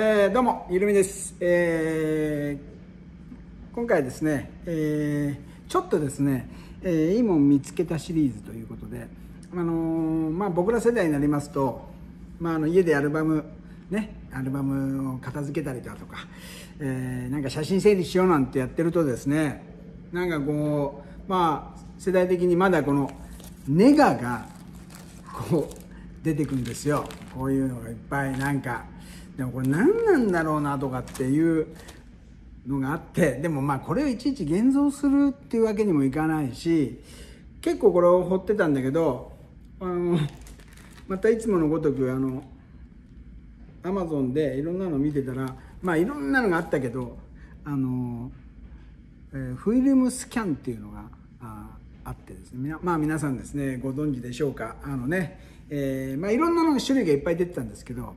えー、どうもゆるみです、えー、今回ですね、えー、ちょっとですね、えー、いいもん見つけたシリーズということで、あのー、まあ、僕ら世代になりますと、まあ、あの家でアルバムねアルバムを片付けたりだとか、えー、なんか写真整理しようなんてやってるとですねなんかこうまあ世代的にまだこのネガがこう出てくるんですよ。こういうのがいっぱいなんかでもこれ何なんだろうなとかっていうのがあってでもまあこれをいちいち現像するっていうわけにもいかないし結構これを掘ってたんだけどあのまたいつものごとくあのアマゾンでいろんなの見てたらまあいろんなのがあったけどあの、えー、フィルムスキャンっていうのがああってですね。まあ皆さんですねご存知でしょうか。あのね、えー、まあいろんなの種類がいっぱい出てたんですけど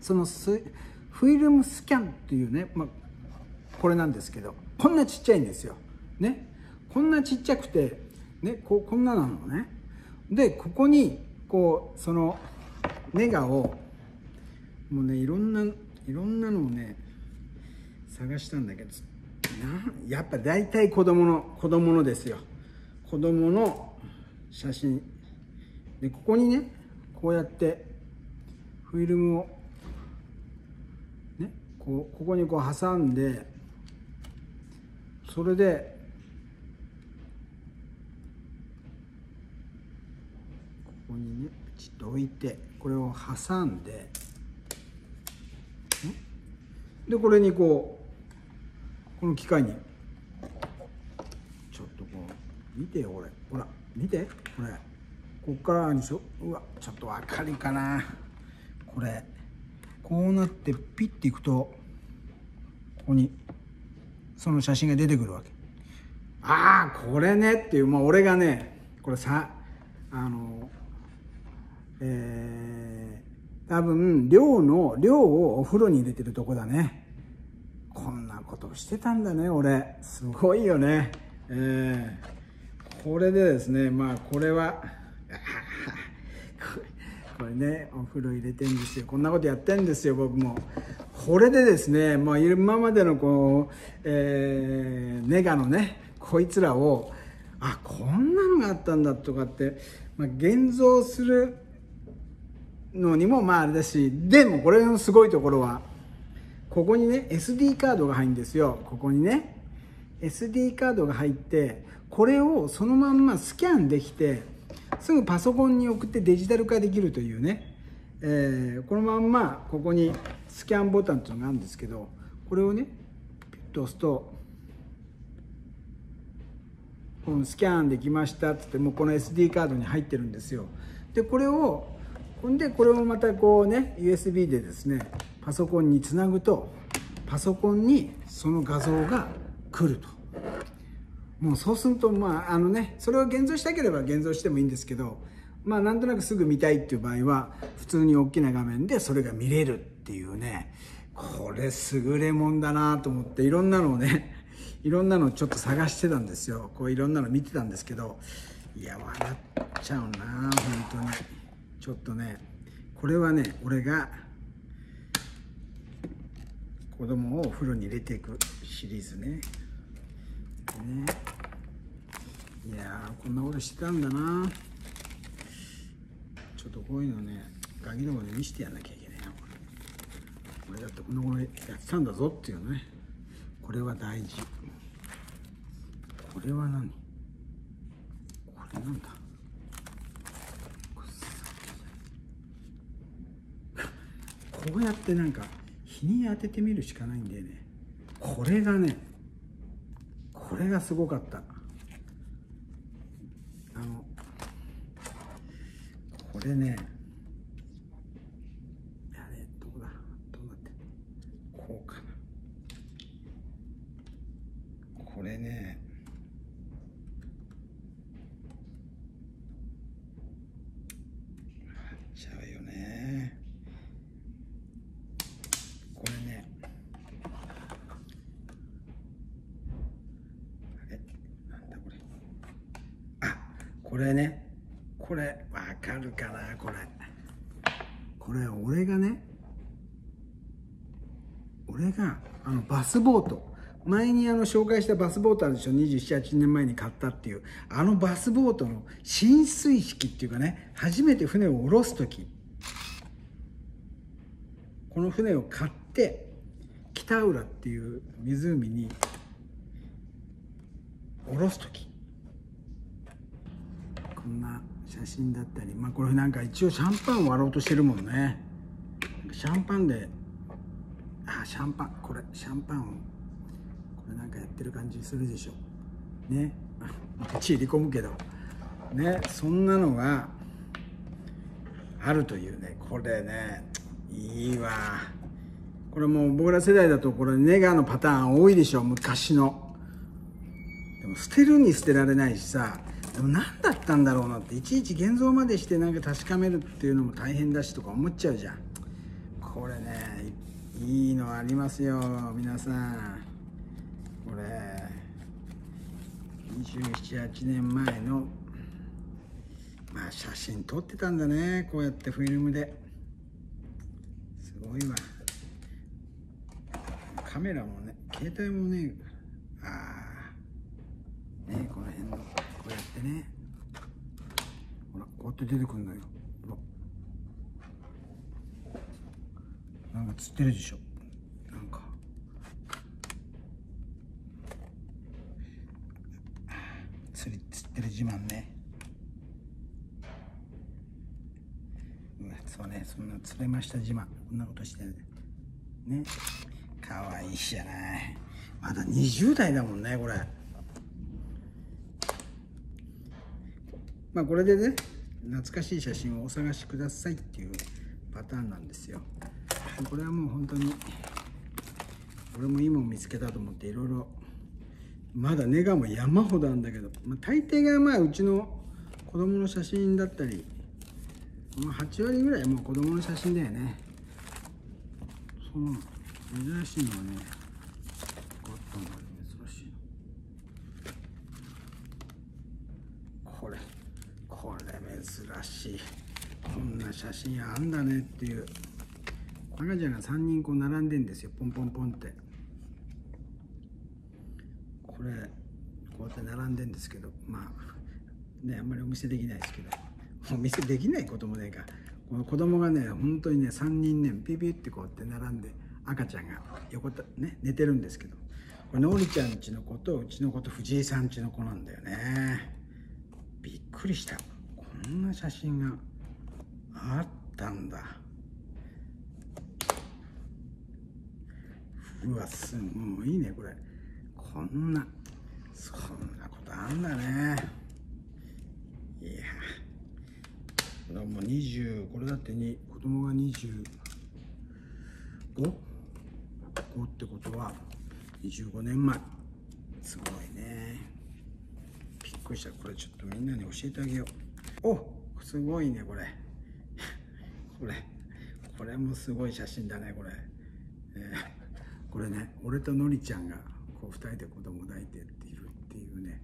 そのフィルムスキャンっていうね、まあ、これなんですけどこんなちっちゃいんですよ。ね。こんなちっちゃくてねここんななのね。でここにこうそのネガをもうねいろんないろんなのをね探したんだけどやっぱ大体子供の子供のですよ。子供の写真。でここにねこうやってフィルムをこここにこう挟んでそれでここにねちょっと置いてこれを挟んででこれにこうこの機械にちょっとこう見てよこれ。ほら見てこれ。こっからにしょう。わちょっと分かるかな。これこうなってピッていくとここにその写真が出てくるわけ。ああこれねっていうまあ俺がねこれさあのえー、多分量の量をお風呂に入れてるとこだね。こんなことしてたんだね俺。すごいよね。えー、これでですねまあこれは これねお風呂入れてんですよ。こんなことやってんですよ僕も。これでですね、まあ、今までのこう、えー、ネガのねこいつらをあこんなのがあったんだとかって、まあ、現像するのにもまああれだしでもこれのすごいところはここにね SD カードが入るんですよ。ここにね SD カードが入ってこれをそのまんまスキャンできてすぐパソコンに送ってデジタル化できるというね、えー、このまんまここにスキャンボタンというのがあるんですけどこれをねピッと押すとこのスキャンできましたっつってもうこの SD カードに入ってるんですよ。でこれをほんでこれをまたこうね USB でですねパソコンにつなぐとパソコンにその画像が来ると。もうそうするとまああのねそれを現像したければ現像してもいいんですけどまあなんとなくすぐ見たいっていう場合は普通に大きな画面でそれが見れるっていうねこれ優れもんだなと思っていろんなのをね いろんなのちょっと探してたんですよ。こういろんなの見てたんですけどいや笑っちゃうな本当に。ちょっとねこれはね俺が子供をお風呂に入れていくシリーズね。ね。いやこんなことしてたんだな。ちょっとこういうのねガキどもで見せてやんなきゃいけないなこれ。俺だってこの頃やってたんだぞっていうね。これは大事。これは何？これなんだ？こうやってなんか日に当ててみるしかないんだよね。これがねこれがすごかった。あのこれねあれどこだどうなってこうかなこれねちゃうよねここれね。これわかるかなこれ。これ俺がねれがあのバスボート。前にあの紹介したバスボートあるでしょ。278年前に買ったっていう。あのバスボートの浸水式っていうかね。初めて船を下ろす時。この船を買って北浦っていう湖に下ろす時。こんな写真だったりまあこれなんか一応シャンパン割ろうとしてるもんね。シャンパンであシャンパンこれシャンパンをこれなんかやってる感じするでしょ。ね。血入り込むけど。ねそんなのがあるというね。これねいいわ。これもう僕ら世代だとこれネガのパターン多いでしょ。昔の。でも捨てるに捨てられないしさでも何だったんだろうなっていちいち現像までしてなんか確かめるっていうのも大変だしとか思っちゃうじゃん。これねいいのありますよ皆さん。これ278年前のまあ写真撮ってたんだねこうやってフィルムで。すごいわ。カメラもね携帯もねああねこの辺の。うやってね。ほらこうやって出てくるのよ。ほら。なんか釣ってるでしょ。なんか。釣り釣ってる自慢ね。そうね。そんな釣れました自慢。こんなことしてるね。かわいいじゃない。まだ20代だもんねこれ。まあこれでね懐かしい写真をお探しくださいっていうパターンなんですよ。これはもう本当に俺もいいもん見つけたと思っていろいろまだネガも山ほどあるんだけど、まあ、大抵がまあうちの子供の写真だったり、まあ、8割ぐらいもう子供の写真だよね。そう珍しいのはねゴットンが珍しいのこれこれしこんな写真あんだねっていう。赤ちゃんが3人こう並んでんですよポンポンポンって。これこうやって並んでんですけどまあねあんまりお見せできないですけど。お見せできないこともねえか。この子供がね本当にね3人ねピピってこうやって並んで赤ちゃんが横たね寝てるんですけど。これのりちゃんちの子とうちの子と藤井さんちの子なんだよね。びっくりした。んな写真があったんだ。うわすごいねこれ。こんなそんなことあんだね。いや。これはもう20これだってに子供が 25? 5ってことは25年前。すごいね。びっくりした。これちょっとみんなに教えてあげよう。おすごいねこれ。これこれもすごい写真だねこれ、えー、これね俺とのりちゃんがこう2人で子供抱いてっているっていうね。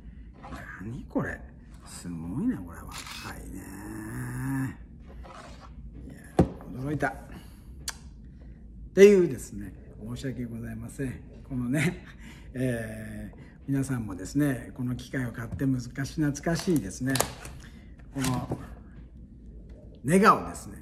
何これ。すごいねこれは。若いね。いや驚いた。っていうですね申し訳ございません。このね、えー、皆さんもですねこの機械を買って昔懐かしいですね。このネガをですね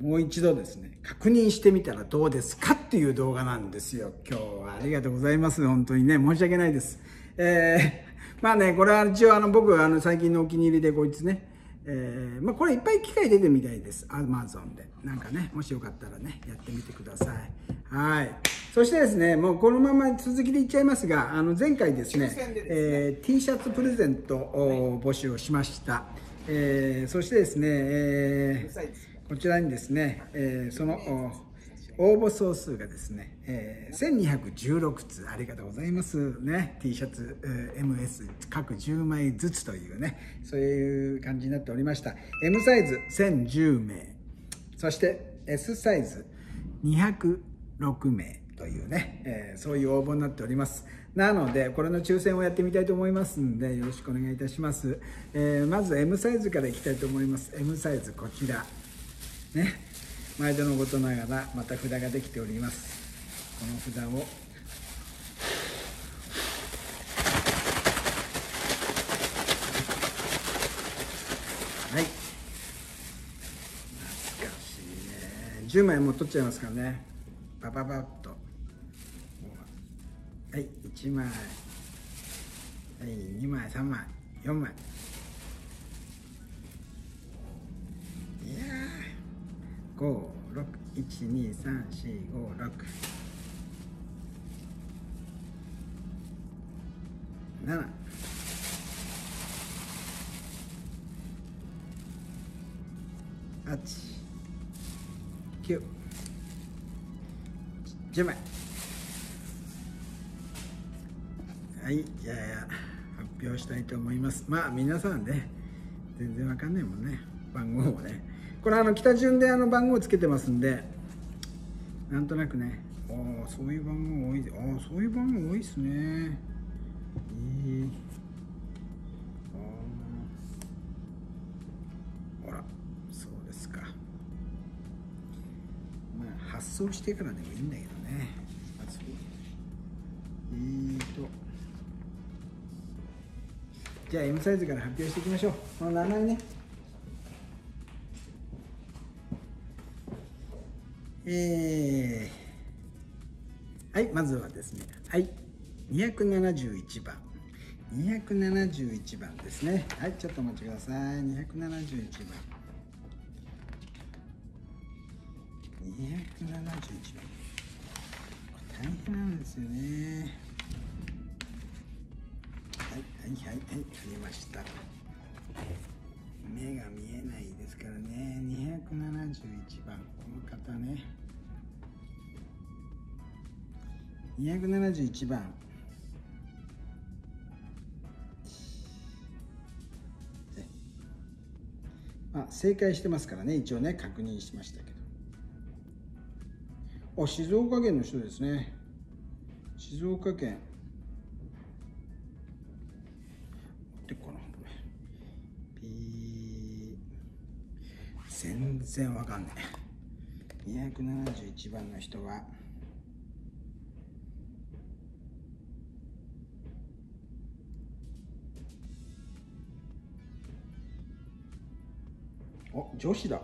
もう一度ですね確認してみたらどうですかっていう動画なんですよ今日はありがとうございます本当にね申し訳ないですえー、まあねこれは一応あの僕あの最近のお気に入りでこいつねえー、まあ、これいっぱい機械出てみたいです。アマゾンで。なんかね、もしよかったらね、やってみてください。はい。そしてですね、もうこのまま続きでいっちゃいますが、あの前回ですね、すね。えー、T シャツプレゼントを募集をしました。えー、そしてですね、えー、こちらにですね、えその応募総数がですね、えー、1216通ありがとうございます。ね T シャツ、えー、MS 各10枚ずつというねそういう感じになっておりました。M サイズ1010名。そして S サイズ6名というね、えー、そういう応募になっております。なのでこれの抽選をやってみたいと思いますんでよろしくお願いいたします、えー、まず M サイズからいきたいと思います。M サイズこちら。ね。毎度のことながらまた札ができております。この札を。はい。懐かしいね。10枚も取っちゃいますからね。パパパッと。はい1枚。はい2枚3枚4枚。いやー。5 6 1枚。はいじゃあ発表したいと思います。まあ皆さんね全然わかんないもんね。番号をね。これあの北順であの番号つけてますんでなんとなくねああそういう番号多いああそういう番号多いっすね。発送してからでもいいんだけどね。あそうえーと。じゃあ M サイズから発表していきましょう。この名前ね。えー、はいまずはですね。はい。271番。271番ですね。はいちょっとお待ちください。271番。271番大変なんですよね。はいはいはいはいありました目が見えないですからね271番この方ね271番まあ、正解してますからね一応ね確認しましたけどあ静岡県の人ですね。静岡県。でこのピー。全然わかんない271番の人は。お女子だ。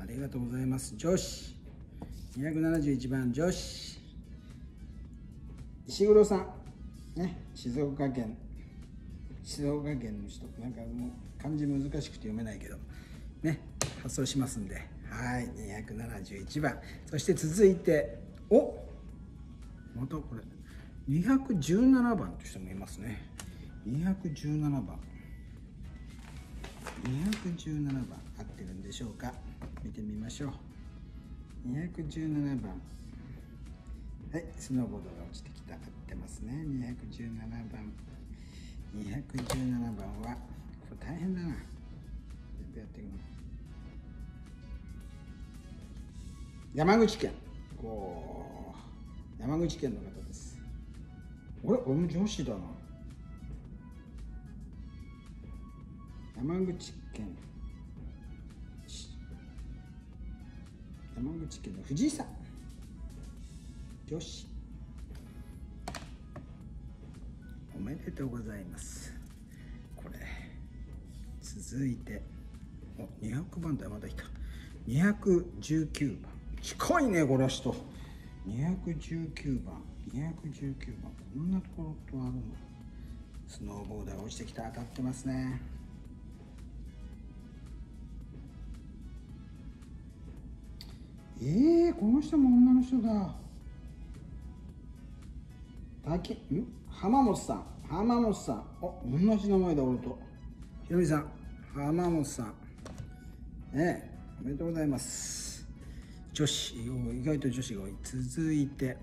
ありがとうございます。女子。271番女子。石黒さん。ね。静岡県。静岡県の人。なんかもう漢字難しくて読めないけど。ね。発送しますんで。はい。271番。そして続いてお。またこれ。217番という人もいますね。217番。217番合ってるんでしょうか。見てみましょう。217番。はいスノーボードが落ちてきた合ってますね。217番。217番はこれ大変だな。全部やっていくの山口県。こう山口県の方です。俺俺も女子だな。山口県。山口県の富士山女子おめでとうございます。これ続いて。お200番台まだいた。219番。近いねこの人。219番。219番。こんなところとあるの。スノーボーダー落ちてきた。当たってますね。えー、この人も女の人だ。滝ん？浜本さん。浜本さん。お同じ名前だ俺と。ひろみさん。浜本さん。ねえおめでとうございます。女子意外と女子が多い。続いて。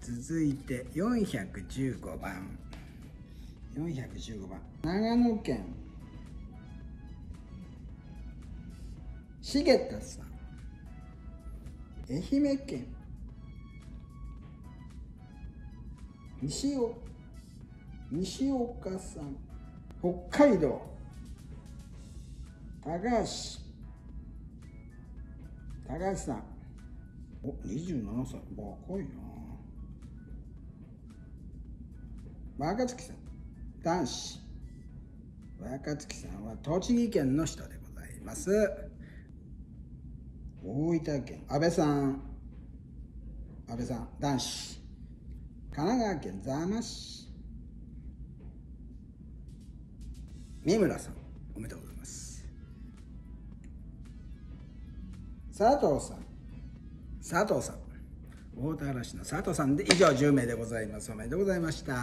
続いて415番。415番。長野県。重田さん。愛媛県。西尾西岡さん。北海道。高橋。高橋さん。お27歳。若いな。若月さん。男子。若月さんは栃木県の人でございます。大分県安倍さん。安倍さん男子。神奈川県座間市。三村さんおめでとうございます。佐藤さん。佐藤さん。大田原市の佐藤さんで以上10名でございます。おめでとうございました。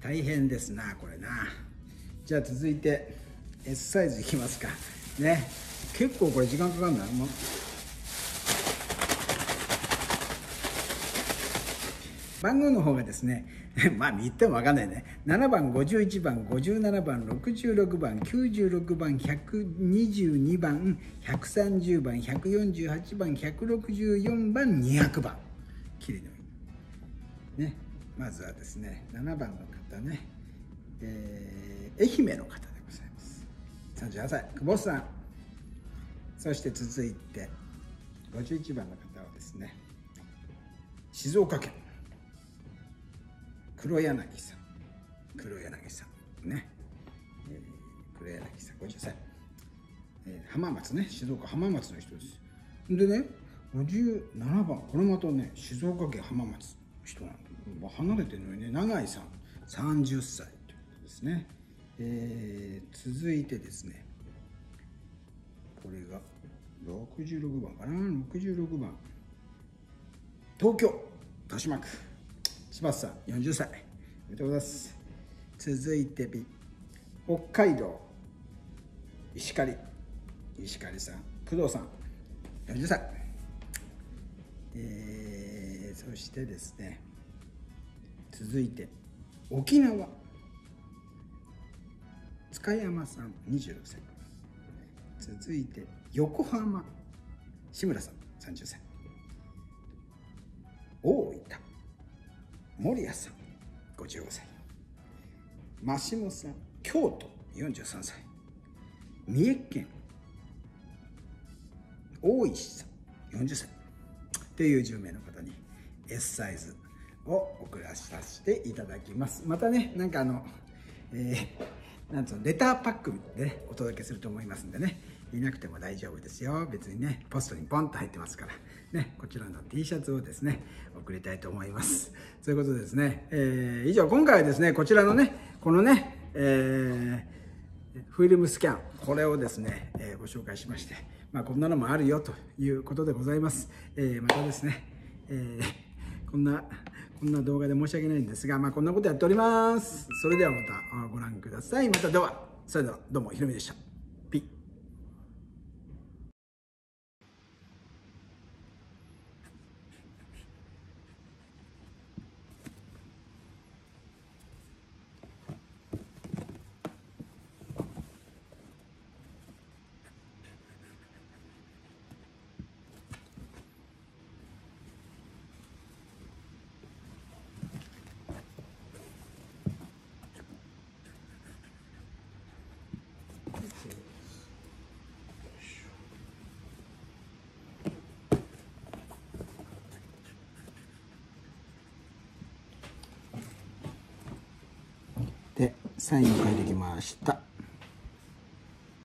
大変ですなこれな。じゃあ続いて S サイズいきますか。ね。結構これ時間かかるんだもう番号の方がですね まあ言っても分かんないね。7番51番57番66番96番122番130番148番164番200番。きれいのいい。ね。まずはですね7番の方ね、えー、愛媛の方でございます。38歳。久保さん。そして続いて51番の方はですね静岡県黒柳さん。黒柳さん。ね、えー、黒柳さん。50歳、えー、浜松ね。静岡浜松の人です。でね57番。これまたね静岡県浜松の人なんで離れてるのにね永井さん。30歳ということですね、えー、続いてですね。これが。66番かな。66番東京豊島区。柴田さん40歳おめでとうございます。続いて B 北海道石狩。石狩さん工藤さん40歳えー、そしてですね。続いて沖縄。塚山さん26歳続いて横浜志村さん30歳。大分。守谷さん55歳。真下さん京都43歳。三重県大石さん40歳。という10名の方に S サイズを送らさせていただきます。またねなんかあの、えー、なんつうのレターパックで、ね、お届けすると思いますんでね。いなくても大丈夫ですよ別にねポストにポンと入ってますからねこちらの T シャツをですね送りたいと思いますということでですね、えー、以上今回はですねこちらのねこのね、えー、フィルムスキャンこれをですね、えー、ご紹介しましてまあこんなのもあるよということでございます、え、またですね、え、こんなこんな動画で申し訳ないんですが、まあ、こんなことやっております。それではまたご覧ください。またでは、それではどうもひろみでした。でサインを書いてきました。